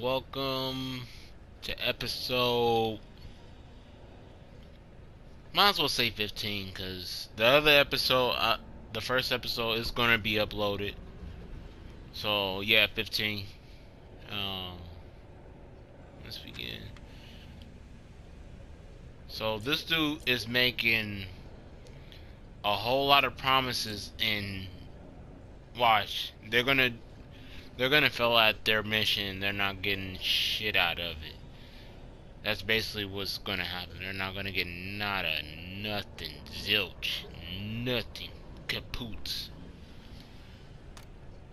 welcome to episode. Might as well say 15 because the other episode, uh, the first episode, is gonna be uploaded. So yeah, 15. Um, let's begin. So this dude is making a whole lot of promises and watch they're gonna they're gonna fail at their mission they're not getting shit out of it that's basically what's gonna happen they're not gonna get nada nothing zilch nothing kapoots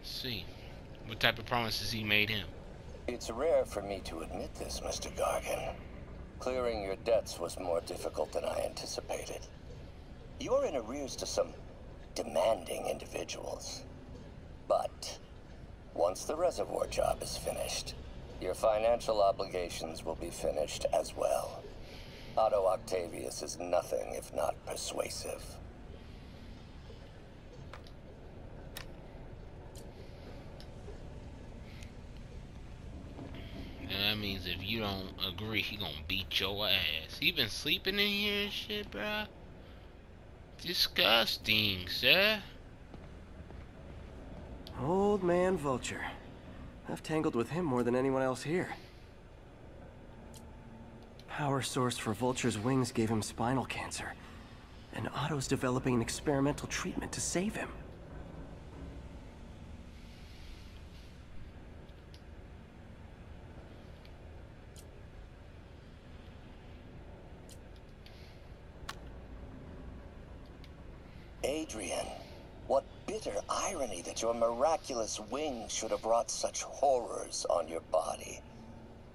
see what type of promises he made him It's rare for me to admit this, Mr. Gargan. Clearing your debts was more difficult than I anticipated. You're in arrears to some demanding individuals. But once the reservoir job is finished, your financial obligations will be finished as well. Otto Octavius is nothing if not persuasive. and that means if you don't agree he gonna beat your ass he been sleeping in here and shit bruh disgusting sir Old man Vulture. I've tangled with him more than anyone else here. Power source for Vulture's wings gave him spinal cancer. And Otto's developing an experimental treatment to save him. Adrian, what bitter irony your miraculous wings should have brought such horrors on your body.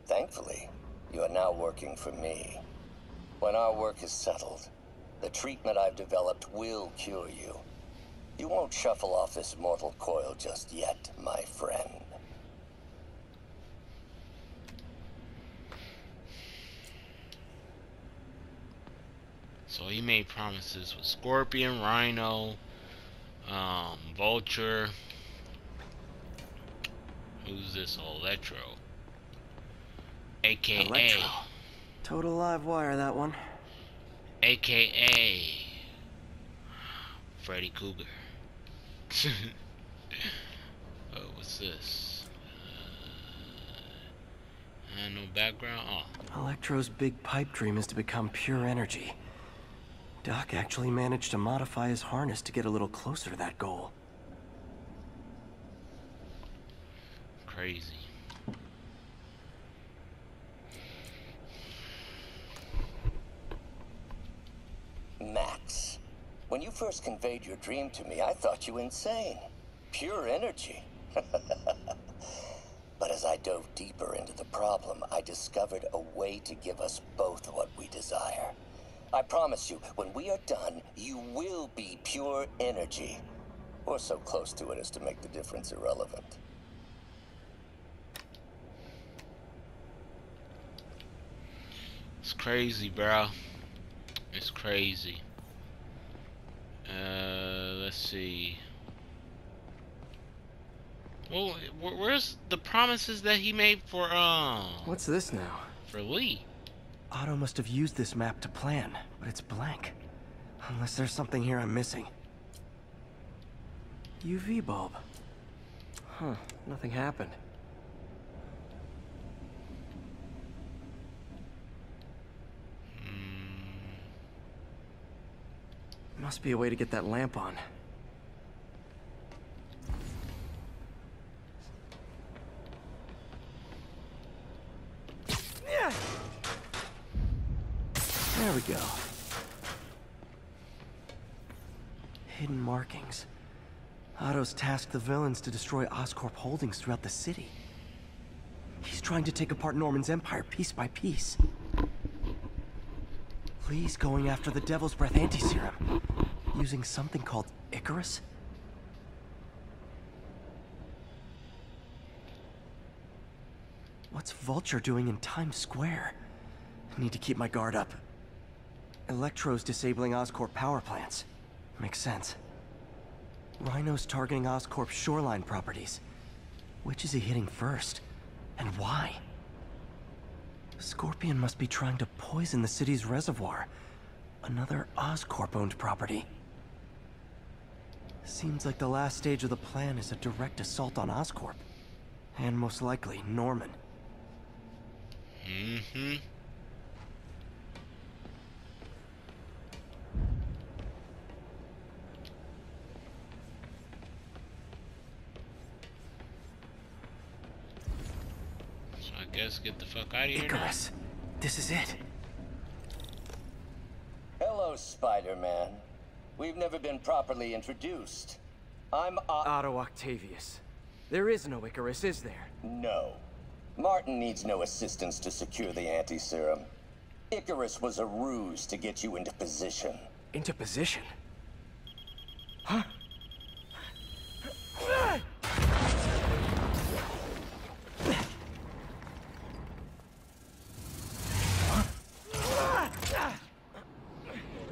Thankfully, you are now working for me. When our work is settled, the treatment I've developed will cure you. You won't shuffle off this mortal coil just yet, my friend. So he made promises with Scorpion, Rhino, um, Vulture. Who's this? Electro. AKA. Electro. Total live wire, that one. AKA. Freddy Cougar. oh, what's this? Uh, no background? Oh. Electro's big pipe dream is to become pure energy. Doc actually managed to modify his harness to get a little closer to that goal. Crazy. Max, when you first conveyed your dream to me, I thought you insane. Pure energy. but as I dove deeper into the problem, I discovered a way to give us both what we desire. I promise you, when we are done, you will be pure energy. Or so close to it as to make the difference irrelevant. It's crazy, bro. It's crazy. Uh, let's see. Well, where's the promises that he made for um What's this now? for Li? Otto must have used this map to plan, but it's blank. Unless there's something here I'm missing. UV bulb. Huh, nothing happened. Hmm. Must be a way to get that lamp on. Hidden markings. Otto's tasked the villains to destroy Oscorp holdings throughout the city. He's trying to take apart Norman's empire piece by piece. Li's going after the Devil's Breath anti-serum, using something called Icarus? What's Vulture doing in Times Square? I need to keep my guard up. Electro's disabling Oscorp power plants. Makes sense. Rhino's targeting Oscorp's shoreline properties. Which is he hitting first? And why? Scorpion must be trying to poison the city's reservoir. Another Oscorp-owned property. Seems like the last stage of the plan is a direct assault on Oscorp. And most likely, Norman. Mm-hmm. Guess get the fuck out of here now. Icarus! This is it. Hello, Spider-Man. We've never been properly introduced. I'm O- Otto Octavius. There is no Icarus, is there? No. Martin needs no assistance to secure the anti-serum. Icarus was a ruse to get you into position. Into position?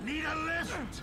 Need a lift?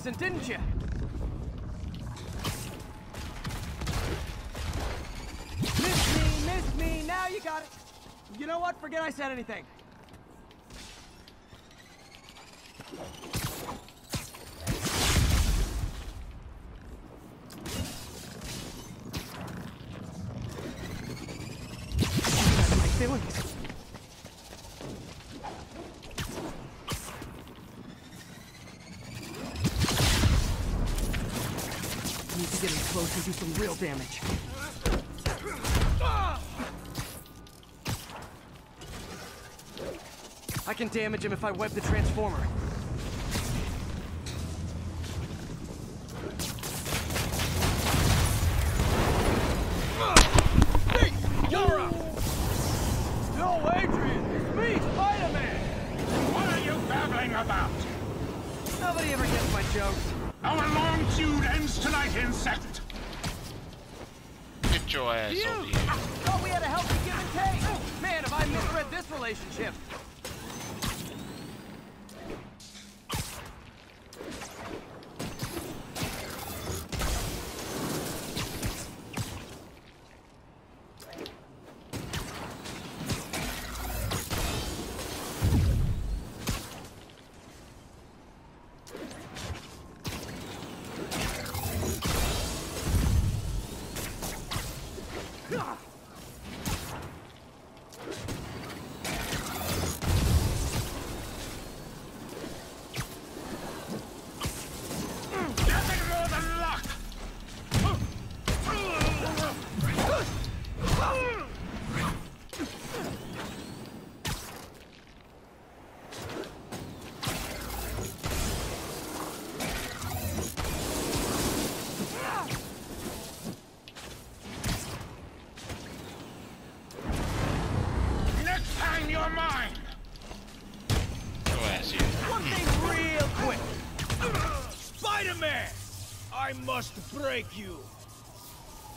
prison, didn't you? Miss me, miss me, now you got it. You know what? Forget I said anything. Damage. I can damage him if I web the transformer. Hey, Yara! No, Adrian! It's Spider-Man! What are you babbling about? Nobody ever gets my jokes. Our long feud ends tonight, insect. Get your ass You! over here. Thought we had a healthy give and take! Man, have I misread this relationship!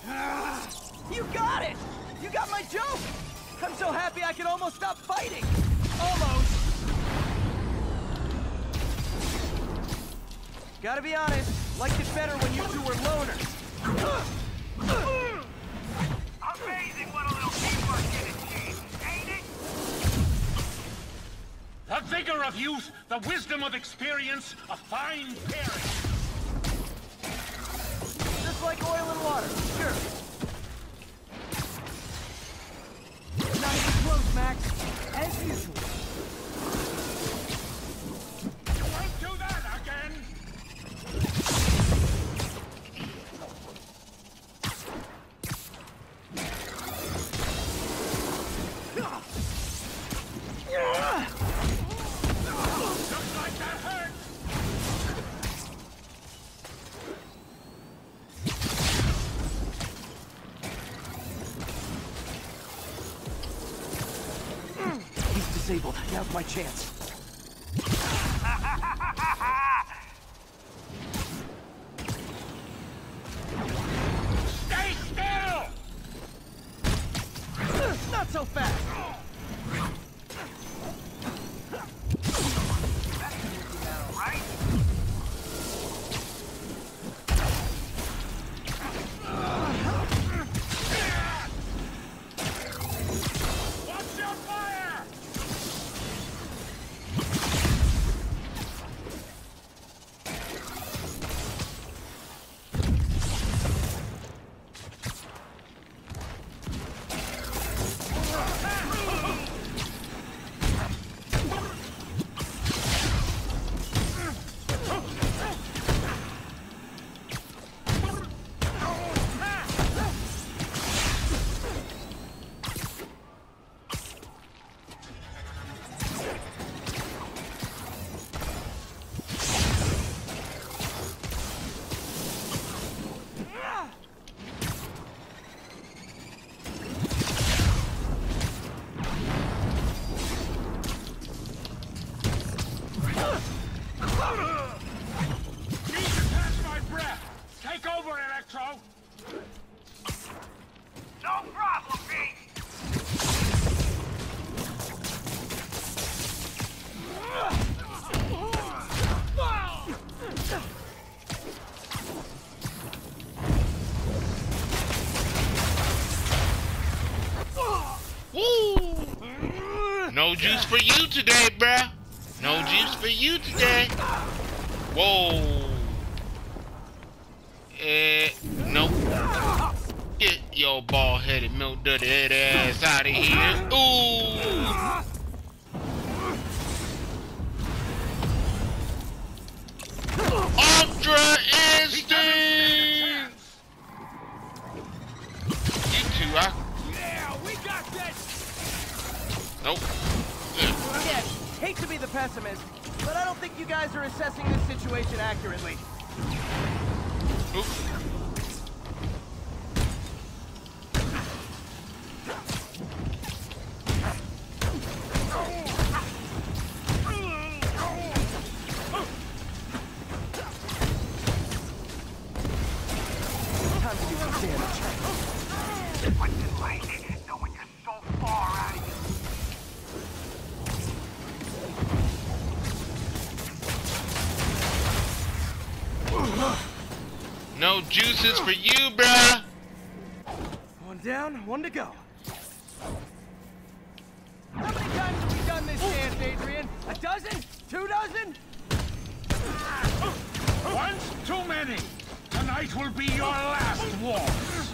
You got it! You got my joke! I'm so happy I can almost stop fighting! Almost! Gotta be honest, liked it better when you two were loners. Amazing what a little teamwork can achieve, ain't it? The vigor of youth, the wisdom of experience, a fine pairing. Like oil and water, sure. Even close, Max. As usual. Chance. No juice for you today, bruh. No juice for you today. Whoa. Eh, nope. Get your bald-headed, milk-dirty head ass out of here. Ooh. Ultra Instinct! You two, I... Yeah, we got this! Nope. Hate to be the pessimist, but I don't think you guys are assessing this situation accurately. Oop. No juices for you, bruh. One down, one to go. How many times have we done this dance, Adrian? A dozen? Two dozen? Once too many! Tonight will be your last waltz!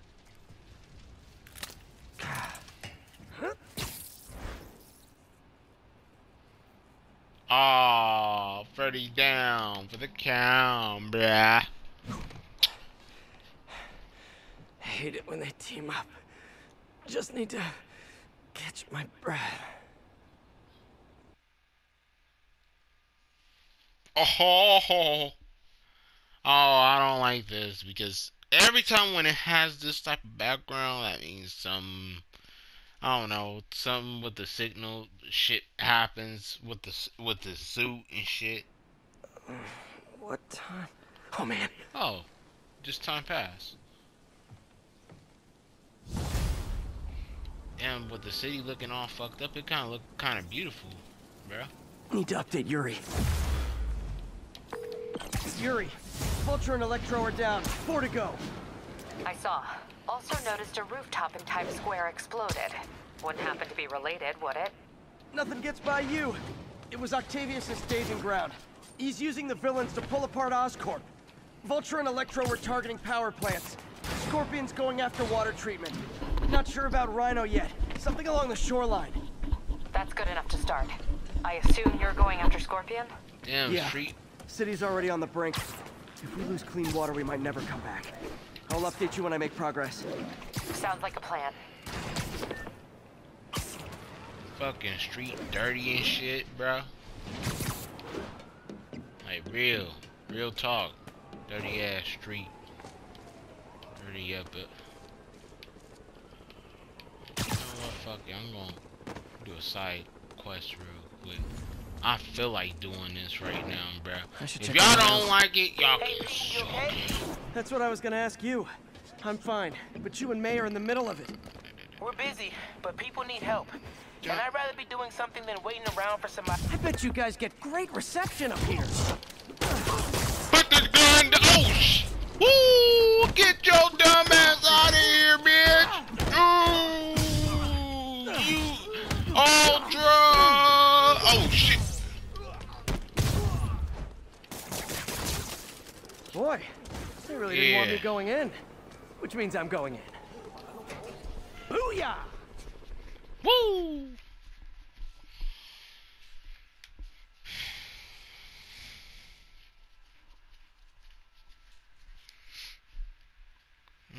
Down for the count, bruh. Hate it when they team up. Just need to catch my breath. Oh, oh, I don't like this because every time when it has this type of background, that means some, I don't know, something with the signal shit happens with the with the suit and shit. What time? Oh man. Oh, just time passed. And with the city looking all fucked up, it kind of looked kind of beautiful, bro. Need to update Yuri. Yuri, Vulture and Electro are down. Four to go. I saw. Also noticed a rooftop in Times Square exploded. Wouldn't happen to be related, would it? Nothing gets by you. It was Octavius' staging ground. He's using the villains to pull apart Oscorp. Vulture and Electro were targeting power plants. Scorpion's going after water treatment. Not sure about Rhino yet. Something along the shoreline. That's good enough to start. I assume you're going after Scorpion? Damn, Yeah. street. City's already on the brink. If we lose clean water, we might never come back. I'll update you when I make progress. Sounds like a plan. fucking street dirty and shit, bro. Like real, real talk. Dirty ass street. Dirty up it. You know what, fuck it, I'm gonna do a side quest real quick. I feel like doing this right now, bro. If y'all don't mail. like it, y'all Hey, can Lee, you suck okay? it. That's what I was gonna ask you. I'm fine, but you and May are in the middle of it. We're busy, but people need help. And I'd rather be doing something than waiting around for somebody. I bet you guys get great reception up here. Put the gun to oh sh- Woo! Get your dumb ass out of here, bitch! Ooh! You ultra! Oh shit! Boy, they really didn't want me going in. Which means I'm going in. Booyah! Woo!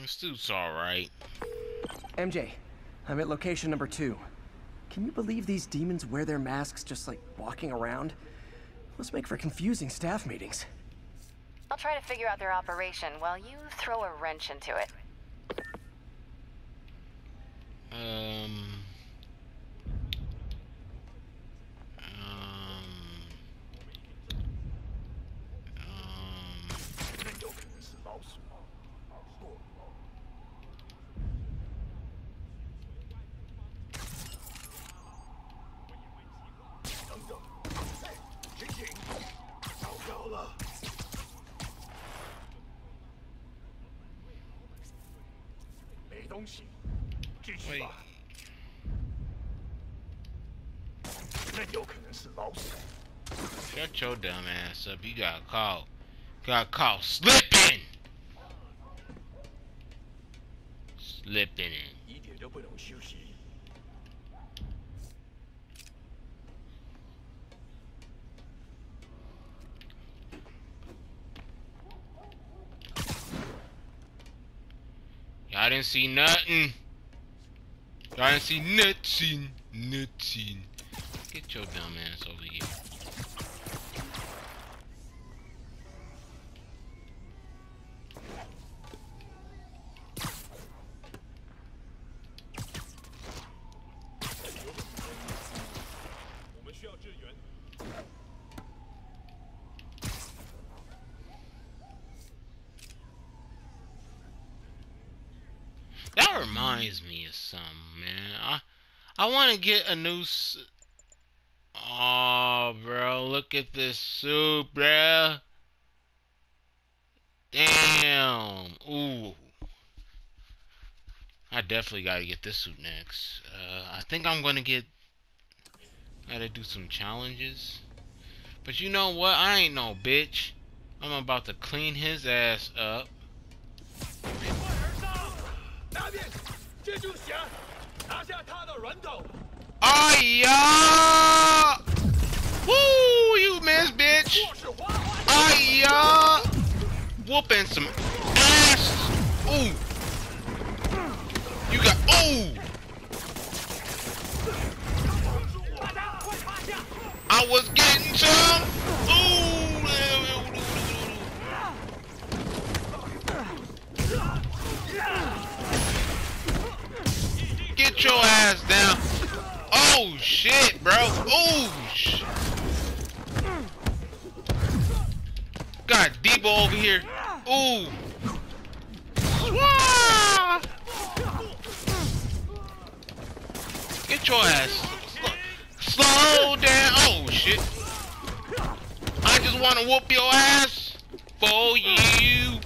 This dude's alright. MJ, I'm at location number two. Can you believe these demons wear their masks just like walking around? Must make for confusing staff meetings. I'll try to figure out their operation while you throw a wrench into it. Um. Shut your dumb ass up. You got caught. Got caught slipping. Slipping. 一点都不能休息。 Y'all didn't see nothing. Y'all didn't see nothing. Nothing. Get your dumb ass over here. That reminds me of something, man. I I want to get a new. Oh, bro, look at this suit, bro. Damn. Ooh. I definitely got to get this suit next. Uh, I think I'm gonna get. Gotta do some challenges. But you know what? I ain't no bitch. I'm about to clean his ass up. 别怪 Woo, you miss, bitch. Hiya. Whooping some ass. Ooh. You got, ooh. I was getting some. Ooh. Get your ass down. Oh shit, bro. Oh shit. Got Debo over here. Ooh! Swah! Get your ass. Slow, slow down. Oh shit! I just want to whoop your ass for you.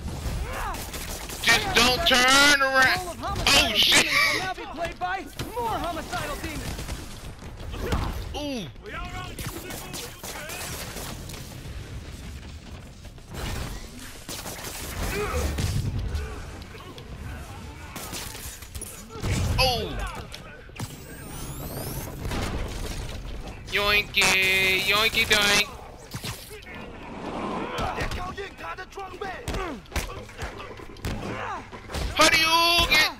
Just don't turn around. Role of homicidal Oh shit! demons Oh! Yoinky! Yoinky doink! 别靠近他的装备。 How do you get?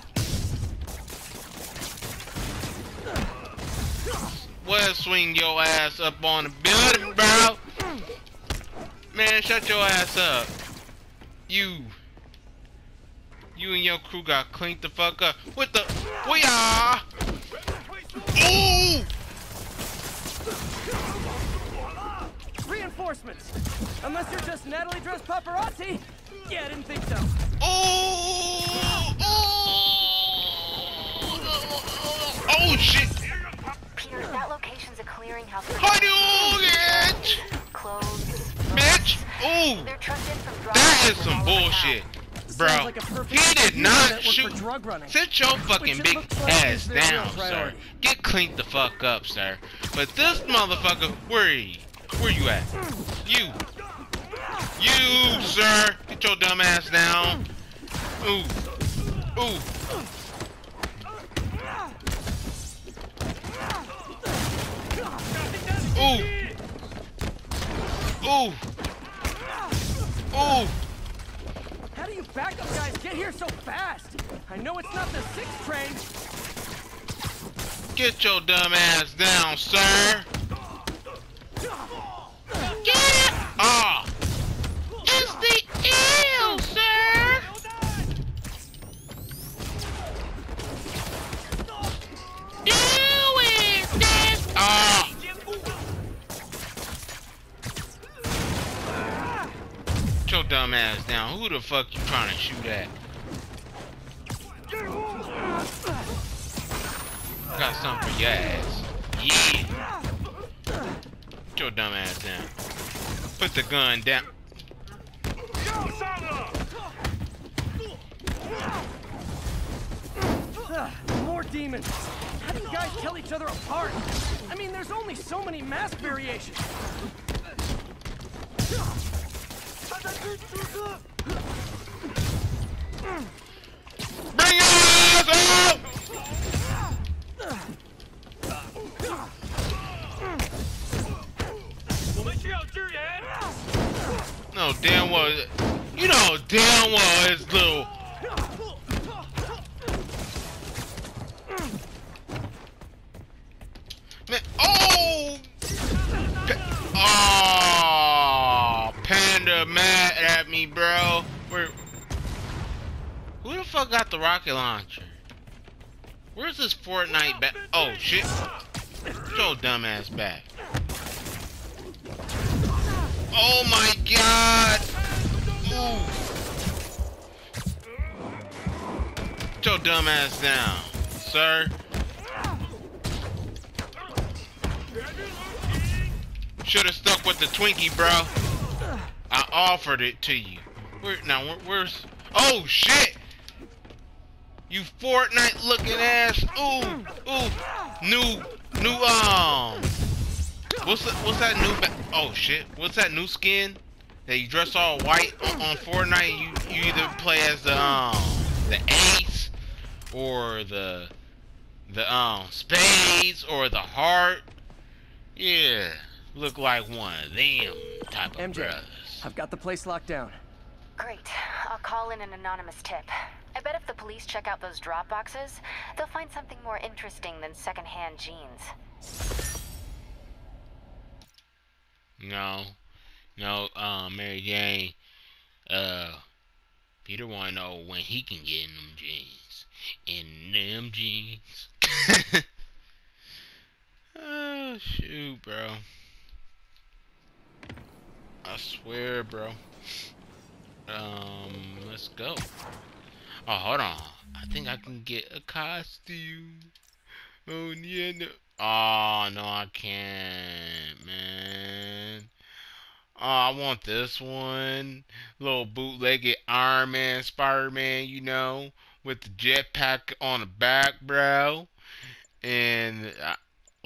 Well, swing your ass up on the building, bro. Man, shut your ass up. You. You and your crew got cleaned the fuck up. What the? We are. Ah. Ooh! Reinforcements. Unless you're just Natalie dressed paparazzi. Yeah, I didn't think so. Ooh! Ooh! Oh shit! Peter, that location's a clearinghouse for Ooh! They're trucked in from drug That is houses some all over town. bullshit, bro. Like He did not shoot. for drug. Sit your fucking big like ass is their down, sir. priority. Get cleaned the fuck up, sir. But this motherfucker, where he? Where you at? You. You, sir. Get your dumb ass down. Ooh. Ooh. Ooh. Ooh. Ooh. How do you backup guys get here so fast? I know it's not the sixth train. Get your dumb ass down, sir. Get it! Ah! It's the eel, sir! Do it, this! Ah! Sit your dumb ass down. Who the fuck you trying to shoot at? Got something for your ass. Yeah. Put your dumb ass down. Put the gun down. More demons. How do you guys tell each other apart? I mean, there's only so many mask variations. Bring your out! No, damn well, you know damn well it's little me, bro. Where? Who the fuck got the rocket launcher? Where's this Fortnite back? Oh shit! Get dumbass back. Oh my god! Ooh. Your dumb ass down, sir. Should have stuck with the Twinkie, bro. I offered it to you. Where now? Where, where's? Oh shit! You Fortnite looking ass. Ooh, ooh. New, new um. What's the, what's that new? Oh shit! What's that new skin? That you dress all white on, on Fortnite. You you either play as the um the ace or the the um spades or the heart. Yeah, look like one of them type of MJ, brothers. I've got the place locked down. Great. I'll call in an anonymous tip. I bet if the police check out those drop boxes, they'll find something more interesting than secondhand jeans. No, no, um, Mary Jane. Uh, Peter wanna know when he can get in them jeans. In them jeans. oh shoot, bro. I swear, bro. Um, let's go. Oh, hold on. I think I can get a costume. Oh, yeah, no. Oh, no, I can't, man. Oh, I want this one. Little bootlegged Iron Man, Spider-Man, you know, with the jetpack on the back, bro. And, uh,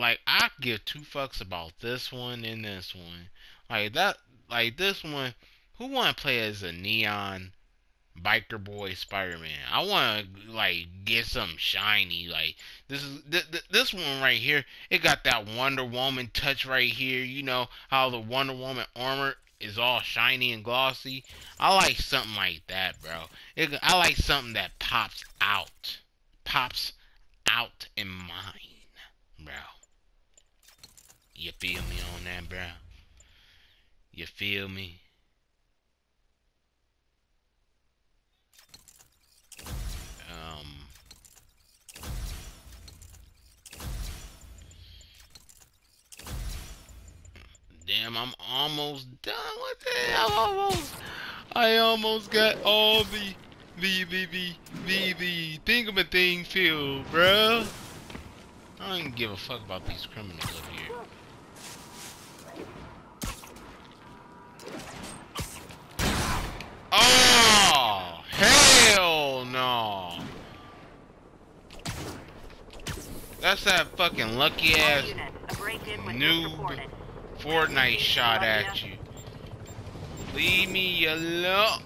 like, I give two fucks about this one and this one. Like, that, like, this one, who want to play as a neon biker boy Spider-Man? I want to, like, get something shiny. Like, this is, th- this one right here, it got that Wonder Woman touch right here. You know, how the Wonder Woman armor is all shiny and glossy. I like something like that, bro. It, I like something that pops out. Pops out in mine, bro. You feel me on that, bro? You feel me? Um. Damn, I'm almost done with it. I'm almost. I almost got all the the the the the the thing, filled, bruh. I don't give a fuck about these criminals up here. Oh, hell no. That's that fucking lucky ass noob Fortnite shot at you. Leave me alone.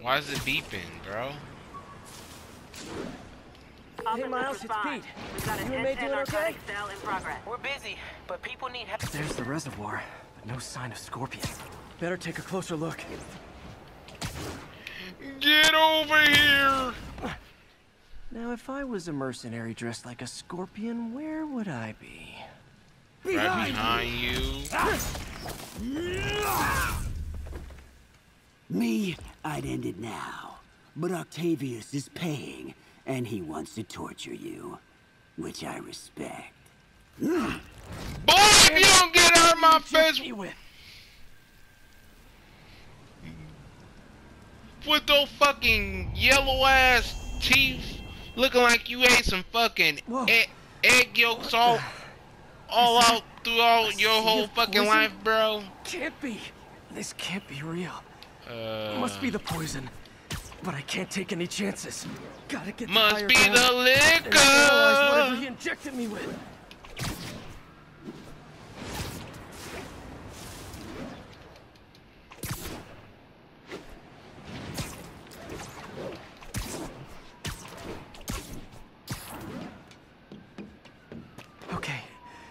Why is it beeping, bro? Hey, Miles, it's Pete. You and May doing okay? We're busy, but people need help. There's the reservoir, but no sign of scorpions. Better take a closer look. Get over here! Now, if I was a mercenary dressed like a scorpion, where would I be? Right behind you. Me, I'd end it now. But Octavius is paying, and he wants to torture you. Which I respect. Boy, if you don't get out of my face with. with those fucking yellow ass teeth, looking like you ate some fucking egg, egg yolks all, all out throughout your whole fucking poison? life, bro. Can't be. This can't be real. Uh, Must be the poison. But I can't take any chances. Gotta get Must higher be the whatever liquor. he injected me with. Okay,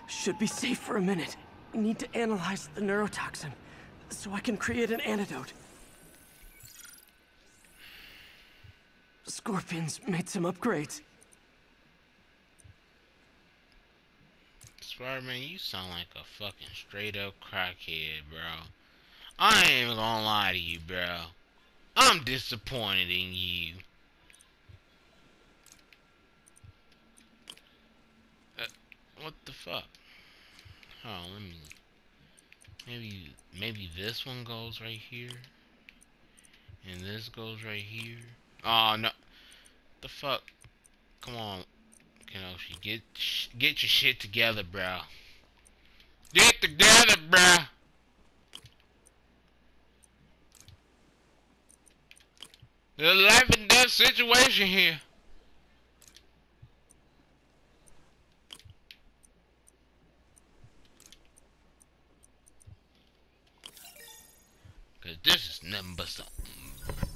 should be safe for a minute. Need to analyze the neurotoxin so I can create an antidote. Scorpions made some upgrades. Spider-Man, you sound like a fucking straight up crackhead, bro. I ain't gonna lie to you, bro. I'm disappointed in you. Uh, what the fuck? Oh, let me. Maybe, maybe this one goes right here, and this goes right here. Oh no, the fuck? Come on, Kenoshi, get get your shit together, bro. Get together, bro. The life and death situation here. Cause this is nothing but some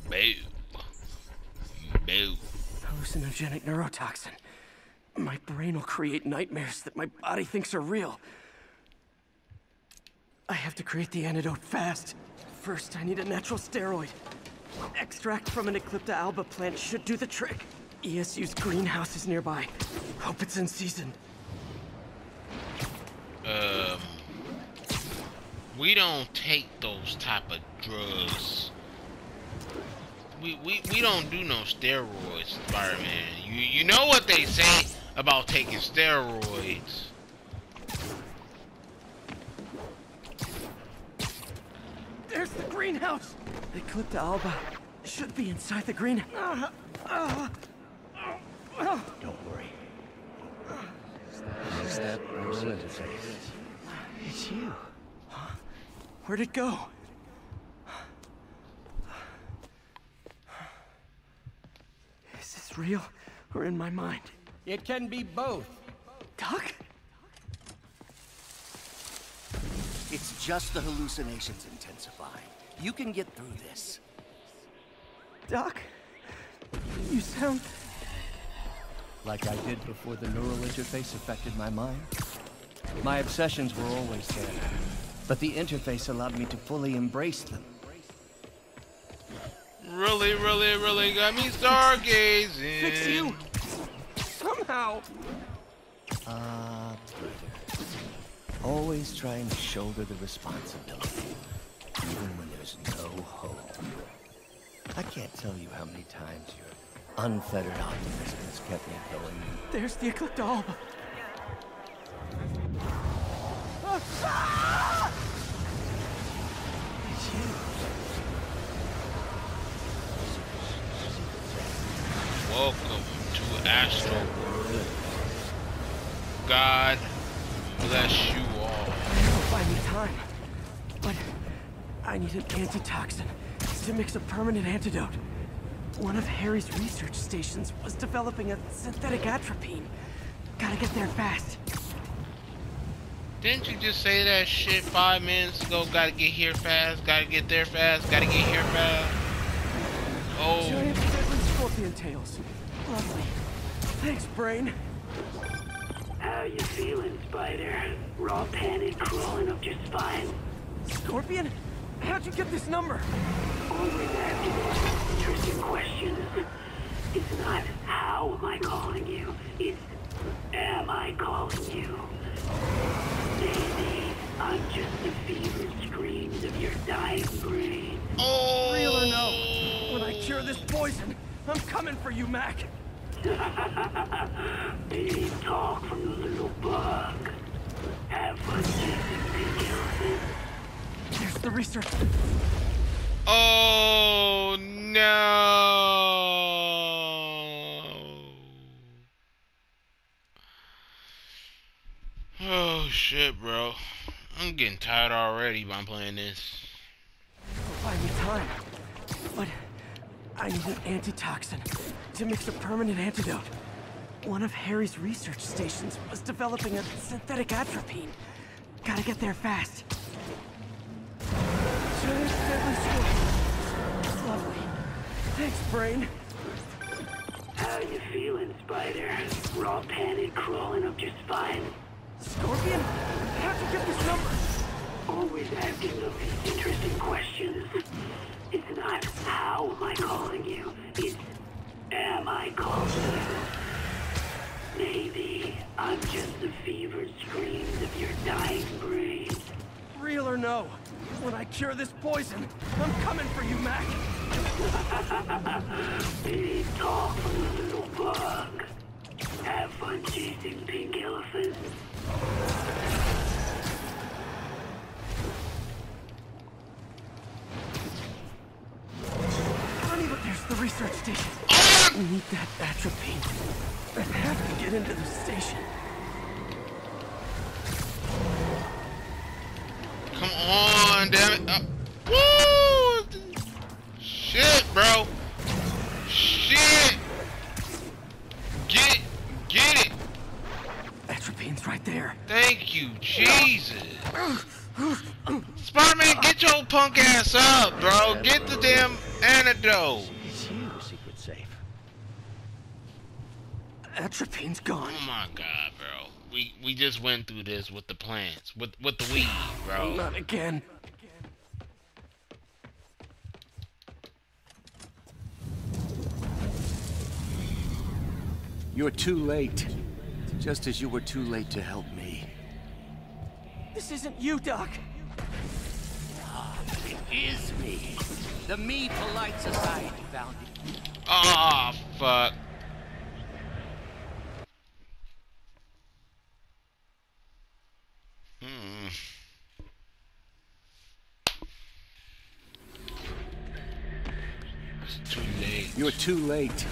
boom. Boo. Hallucinogenic neurotoxin. My brain will create nightmares that my body thinks are real. I have to create the antidote fast. First, I need a natural steroid. Extract from an Eclipta alba plant should do the trick. ESU's greenhouse is nearby. Hope it's in season. Um, we don't take those type of drugs. We, we, we don't do no steroids, Spider-Man. You you know what they say about taking steroids. There's the greenhouse! Eclipta alba should be inside the greenhouse. Uh, uh, uh, Don't worry. Is that Ursula It's you. Huh? Where'd it go? Is this real or in my mind? It can be both. Doc? It's just the hallucinations intensifying. You can get through this. Doc? You sound... Like I did before the neural interface affected my mind. My obsessions were always there, but the interface allowed me to fully embrace them. Really, really, really got me stargazing. Fix you! Somehow! Ah, brother. Always trying to shoulder the responsibility, even when there's no hope. I can't tell you how many times your unfettered optimism has kept me going. There's the Eclipta alba. Welcome to Astro World. God bless you all. Buy me time. But I need an antitoxin to mix a permanent antidote. One of Harry's research stations was developing a synthetic atropine. Gotta get there fast. Didn't you just say that shit five minutes ago? Gotta get here fast, gotta get there fast, gotta get here fast. Oh, Tails. Lovely. Thanks, Brain. How you feeling, Spider? Raw panic crawling up your spine? Scorpion? How'd you get this number? Always asking interesting questions. It's not how am I calling you, it's am I calling you? Maybe I'm just the fevered screams of your dying brain. oh. Real or no? When I cure this poison, I'm coming for you, Mac. Baby talk from the little bug. Have fun chasing. There's the research. Oh no! Oh shit, bro. I'm getting tired already by playing this. It'll buy me time. But I need an antitoxin to mix a permanent antidote. One of Harry's research stations was developing a synthetic atropine. Gotta get there fast. Giant deadly. Lovely. Thanks, Brain. How you feeling, Spider? Raw panic crawling up your spine? Scorpion? How'd you get this number? Always asking those interesting questions. It's not how am I calling you, it's am I calling you? Maybe I'm just the fevered screams of your dying brain. Real or no? When I cure this poison, I'm coming for you, Mac. Big talk little bug. Have fun chasing pink need that atropine. I have to get into the station. Come on, damn it. Uh, woo! Shit, bro. Shit. Get it. Get it. Atropine's right there. Thank you, Jesus. Spider-Man, get your punk ass up, bro. Get the damn antidote. It's you, Secret Safe. Atropine's gone. Oh my god, bro. We we just went through this with the plants, with with the weed, bro. Not again. You're too late. Just as you were too late to help me. This isn't you, Doc. It is me. The Me Polite Society found it. Oh ah, fuck. It's too late. You're too late.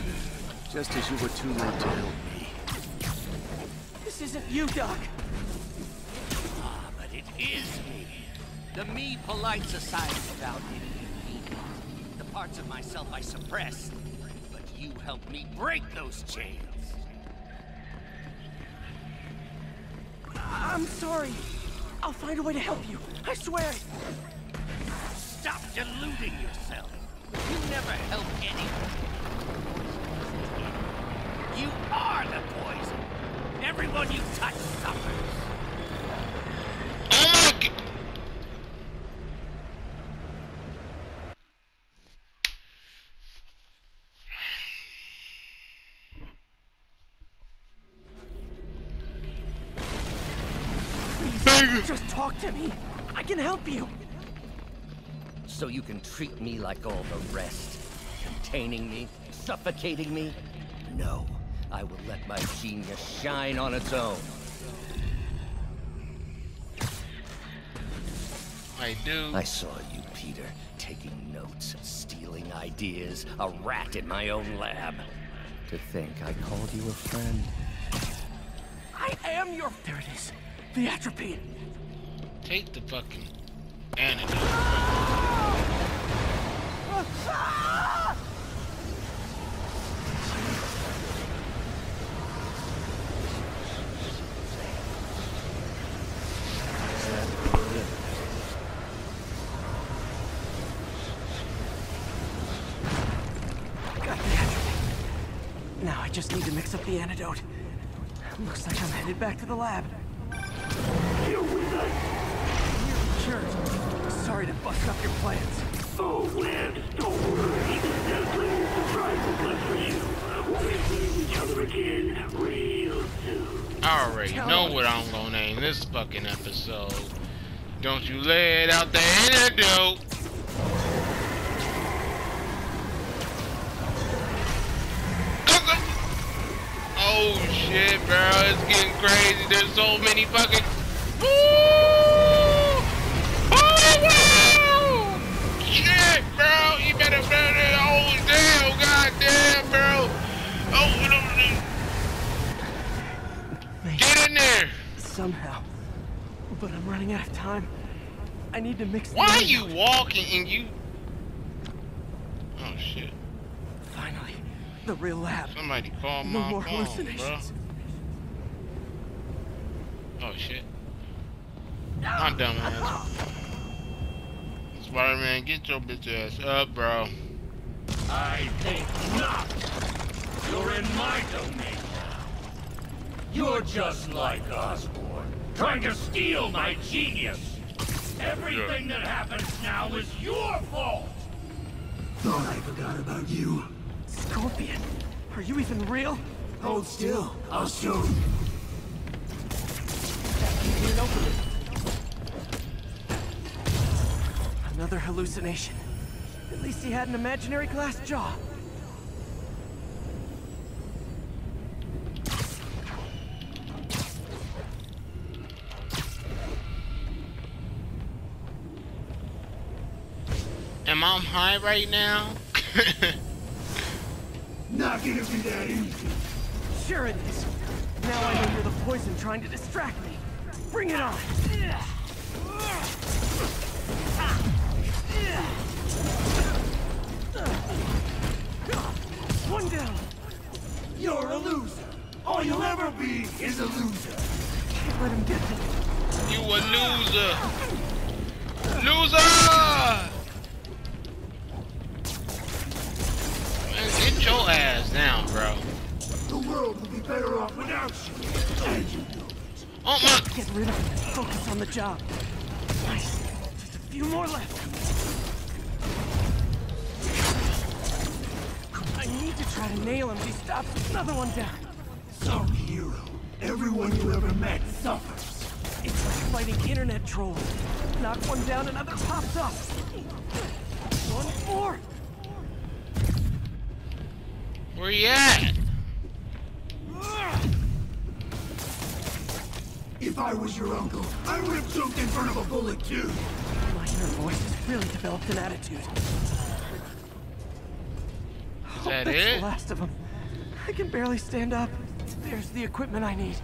Just as you were too late to help me. This isn't you, Doc. Ah, but it is me. The Me Polite Society found it in. The parts of myself I suppressed. But you helped me break those chains. I'm sorry. I'll find a way to help you. I swear. Stop deluding yourself. You never help anyone. You are the poison. Everyone you touch suffers. Oh my god. Just talk to me. I can help you. So you can treat me like all the rest. Containing me, suffocating me. No, I will let my genius shine on its own. I do. I saw you, Peter, taking notes, stealing ideas, a rat in my own lab. To think I called you a friend. I am your. There it is. The atropine. Take the fucking antidote. Now I just need to mix up the antidote. Looks like I'm headed back to the lab. Sorry to bust up your plans. Oh, Webs, don't worry. That plan surprises left for you. We'll be seeing each other again real soon. I already know what I'm gonna name this fucking episode. Don't you let out the antidote. Oh shit, bro, it's getting crazy. There's so many fucking. Ooh! Oh wow! Shit, bro, you better better. Oh damn, goddamn, bro. Oh, no, no. get in there. Somehow. But I'm running out of time. I need to mix the Why are you antidote. walking and you? Oh shit! Finally. The real lab. Somebody call No my more phone, bro. hallucinations. Oh shit! My dumb ass. Spider-Man, get your bitch ass up, bro. I think not. You're in my domain now. You're just like Osborn, trying to steal my genius. Everything that happens now is your fault. Thought I forgot about you. Scorpion. Are you even real? Hold still. I'll show you. Another hallucination. At least he had an imaginary glass jaw. Am high right now? Not gonna be that easy. Sure it is. Now I know you're the poison trying to distract me. Bring it on. One down. You're a loser. All you'll ever be is a loser. Can't let him get me. you a loser. Loser! Man, get your ass down, bro. The world will be better off without you. And you know it. Oh my! Get rid of him. Focus on the job. Nice. Just a few more left. I need to try to nail him. He stops another one down. Some hero. Everyone you ever met suffers. It's like fighting internet trolls. Knock one down, another pops up. One more. Where you at? If I was your uncle, I would have choked in front of a bullet too. My inner voice has really developed an attitude. Is that That's it? the last of them. I can barely stand up. There's the equipment I need.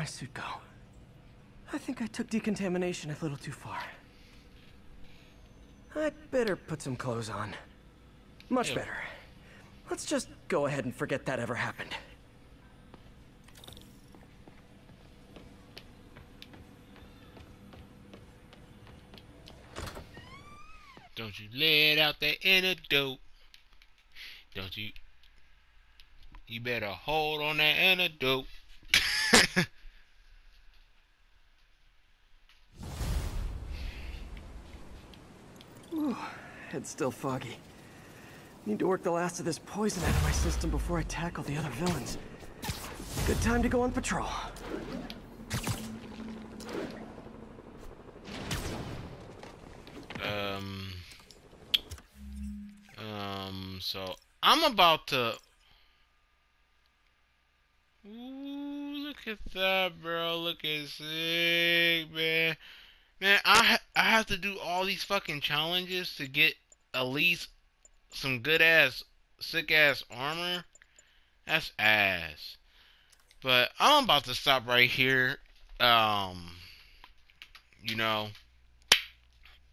My suit go? I think I took decontamination a little too far. I'd better put some clothes on. Much better. Let's just go ahead and forget that ever happened. Don't you let out that antidote. Don't you? You better hold on that antidote. Head's still foggy. Need to work the last of this poison out of my system before I tackle the other villains. Good time to go on patrol. um. Um. So I'm about to. Ooh, look at that, bro. Look at sick, man. Man, I I have to do all these fucking challenges to get at least some good ass, sick ass armor. That's ass. But I'm about to stop right here. Um, you know,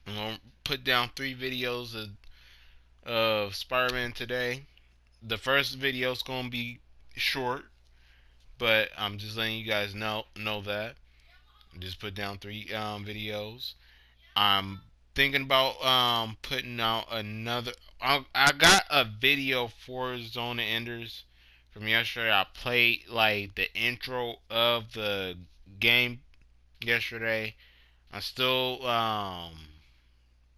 I'm gonna put down three videos of of Spider-Man today. The first video is gonna be short, but I'm just letting you guys know know that. Just put down three um, videos. I'm thinking about um, putting out another. I, got a video for Zone of Enders from yesterday. I played like the intro of the game yesterday. I still um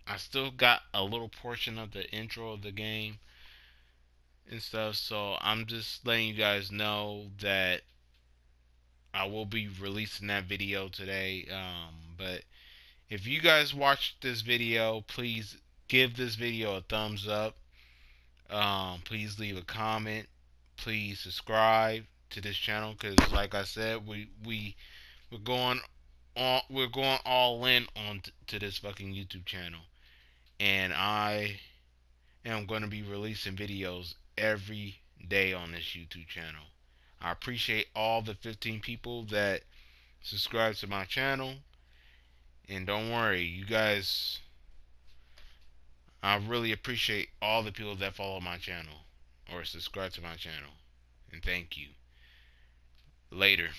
I still got a little portion of the intro of the game and stuff. So I'm just letting you guys know that I will be releasing that video today. Um, but if you guys watched this video, please give this video a thumbs up. Um, please leave a comment. Please subscribe to this channel because, like I said, we we we're going on we're going all in on to this fucking YouTube channel, and I am going to be releasing videos every day on this YouTube channel. I appreciate all the 15 people that subscribe to my channel. And don't worry, you guys, I really appreciate all the people that follow my channel or subscribe to my channel. And thank you. Later.